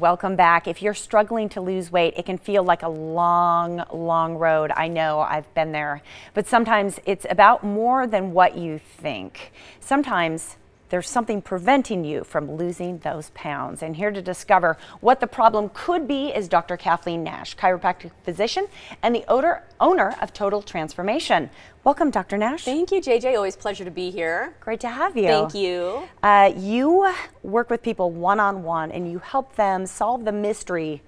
Welcome back. If you're struggling to lose weight, it can feel like a long, long road. I know I've been there. But sometimes it's about more than what you think. Sometimes there's something preventing you from losing those pounds. And here to discover what the problem could be is Dr. Kathleen Nash, chiropractic physician and the owner of Total Transformation. Welcome, Dr. Nash. Thank you, JJ. Always pleasure to be here. Great to have you. Thank you. Uh, you work with people one on one and you help them solve the mystery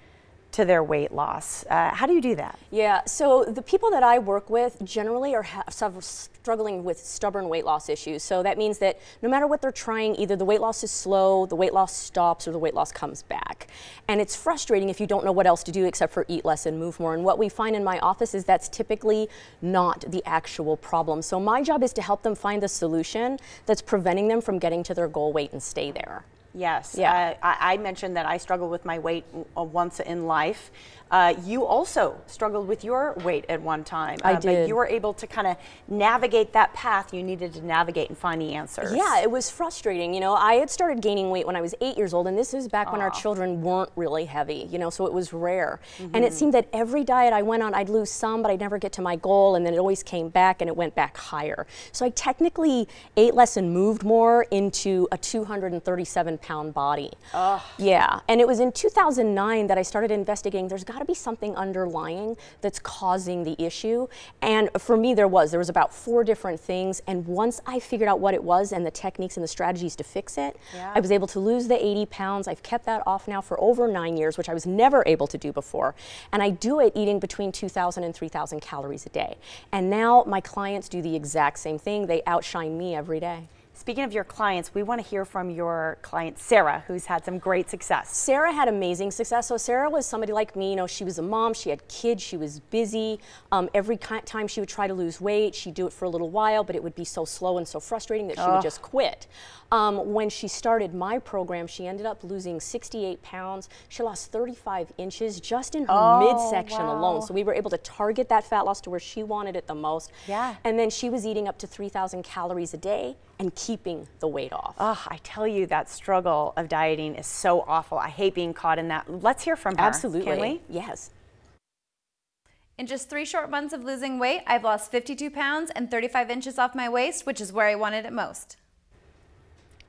to their weight loss. Uh, how do you do that? Yeah, so the people that I work with generally are struggling with stubborn weight loss issues. So that means that no matter what they're trying, either the weight loss is slow, the weight loss stops, or the weight loss comes back. And it's frustrating if you don't know what else to do except for eat less and move more. And what we find in my office is that's typically not the actual problem. So my job is to help them find the solution that's preventing them from getting to their goal weight and stay there. Yes. Yeah. Uh, I, I, mentioned that I struggled with my weight once in life. Uh, you also struggled with your weight at one time. I uh, did. But you were able to kind of navigate that path you needed to navigate and find the answers. Yeah, it was frustrating. You know, I had started gaining weight when I was eight years old, and this is back Aww. when our children weren't really heavy, you know, so it was rare. Mm -hmm. And it seemed that every diet I went on, I'd lose some, but I'd never get to my goal, and then it always came back and it went back higher. So I technically ate less and moved more into a 237 pound body. Oh. Yeah, and it was in 2009 that I started investigating. There's got got to be something underlying that's causing the issue. And for me, there was. There was about four different things. And once I figured out what it was and the techniques and the strategies to fix it, yeah. I was able to lose the 80 pounds. I've kept that off now for over nine years, which I was never able to do before. And I do it eating between 2,000 and 3,000 calories a day. And now my clients do the exact same thing. They outshine me every day. Speaking of your clients, we want to hear from your client, Sarah, who's had some great success. Sarah had amazing success. So Sarah was somebody like me, you know, she was a mom, she had kids, she was busy. Um, every time she would try to lose weight, she'd do it for a little while, but it would be so slow and so frustrating that she oh. would just quit. Um, when she started my program, she ended up losing 68 pounds. She lost 35 inches just in her oh, midsection wow. alone. So we were able to target that fat loss to where she wanted it the most. Yeah. And then she was eating up to 3,000 calories a day and keeping the weight off. Oh, I tell you, that struggle of dieting is so awful. I hate being caught in that. Let's hear from her. Absolutely. Yes. In just three short months of losing weight, I've lost 52 pounds and 35 inches off my waist, which is where I wanted it most.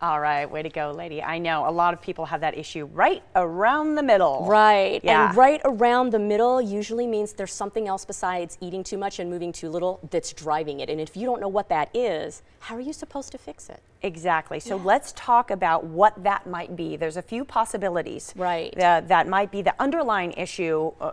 All right, way to go, lady. I know a lot of people have that issue right around the middle. Right, yeah. and right around the middle usually means there's something else besides eating too much and moving too little that's driving it. And if you don't know what that is, how are you supposed to fix it? Exactly. So yeah. let's talk about what that might be. There's a few possibilities. Right. Uh, that might be the underlying issue uh,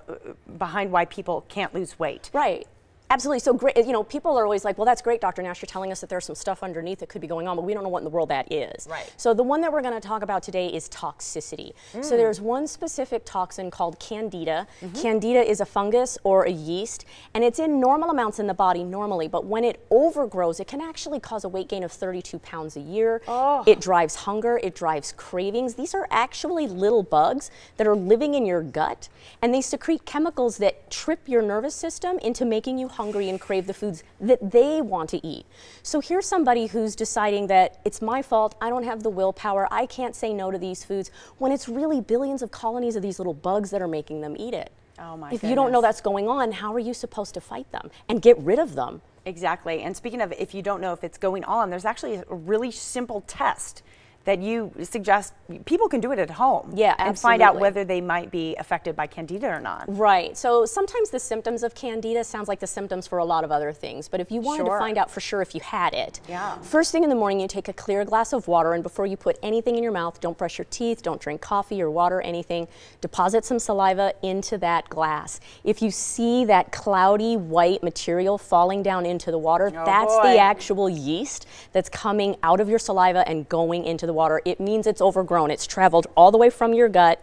behind why people can't lose weight. Right. Absolutely. So great. You know, people are always like, "Well, that's great, Dr. Nash. You're telling us that there's some stuff underneath that could be going on, but we don't know what in the world that is." Right. So the one that we're going to talk about today is toxicity. Mm. So there's one specific toxin called Candida. Mm -hmm. Candida is a fungus or a yeast, and it's in normal amounts in the body normally, but when it overgrows, it can actually cause a weight gain of 32 pounds a year. Oh. It drives hunger. It drives cravings. These are actually little bugs that are living in your gut, and they secrete chemicals that trip your nervous system into making you hungry and crave the foods that they want to eat. So here's somebody who's deciding that it's my fault, I don't have the willpower, I can't say no to these foods, when it's really billions of colonies of these little bugs that are making them eat it. Oh my if goodness. you don't know that's going on, how are you supposed to fight them and get rid of them? Exactly. And speaking of if you don't know if it's going on, there's actually a really simple test that you suggest people can do it at home. Yeah, and absolutely. find out whether they might be affected by candida or not. Right. So sometimes the symptoms of candida sounds like the symptoms for a lot of other things. But if you wanted sure. to find out for sure if you had it, yeah. first thing in the morning you take a clear glass of water and before you put anything in your mouth, don't brush your teeth, don't drink coffee or water, anything, deposit some saliva into that glass. If you see that cloudy white material falling down into the water, oh that's boy. the actual yeast that's coming out of your saliva and going into the water, it means it's overgrown. It's traveled all the way from your gut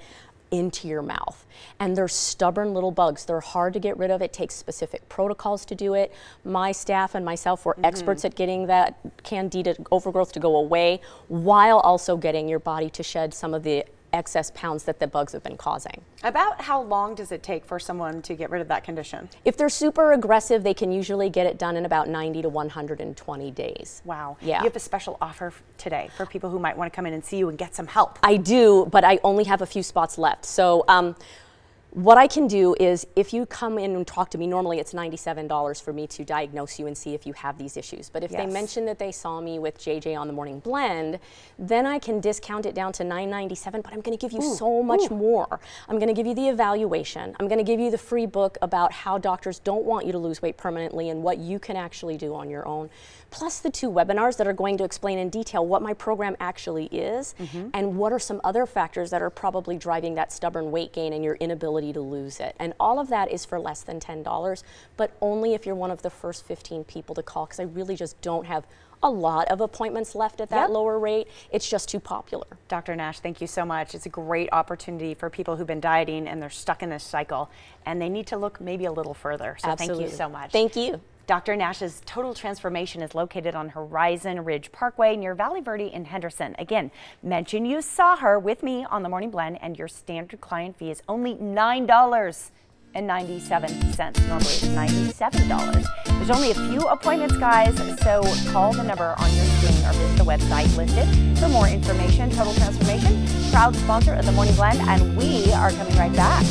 into your mouth. And they're stubborn little bugs. They're hard to get rid of. It takes specific protocols to do it. My staff and myself were mm -hmm. experts at getting that candida overgrowth to go away while also getting your body to shed some of the excess pounds that the bugs have been causing. About how long does it take for someone to get rid of that condition? If they're super aggressive, they can usually get it done in about 90 to 120 days. Wow. Yeah. You have a special offer today for people who might want to come in and see you and get some help. I do, but I only have a few spots left. So um, what I can do is if you come in and talk to me, normally it's $97 for me to diagnose you and see if you have these issues. But if they mention that they saw me with JJ on the morning blend, then I can discount it down to 997, but I'm gonna give you so much more. I'm gonna give you the evaluation. I'm gonna give you the free book about how doctors don't want you to lose weight permanently and what you can actually do on your own. Plus the two webinars that are going to explain in detail what my program actually is mm-hmm. and what are some other factors that are probably driving that stubborn weight gain and your inability to lose it. And all of that is for less than $10, but only if you're one of the first 15 people to call because I really just don't have a lot of appointments left at that Yep. lower rate. It's just too popular. Dr. Nash, thank you so much. It's a great opportunity for people who've been dieting and they're stuck in this cycle and they need to look maybe a little further. So Absolutely. thank you so much. Thank you. Dr. Nash's Total Transformation is located on Horizon Ridge Parkway near Valley Verde in Henderson. Again, mention you saw her with me on the Morning Blend and your standard client fee is only $9.97. Normally it's $97. There's only a few appointments, guys, so call the number on your screen or visit the website listed for more information. Total Transformation, proud sponsor of the Morning Blend, and we are coming right back.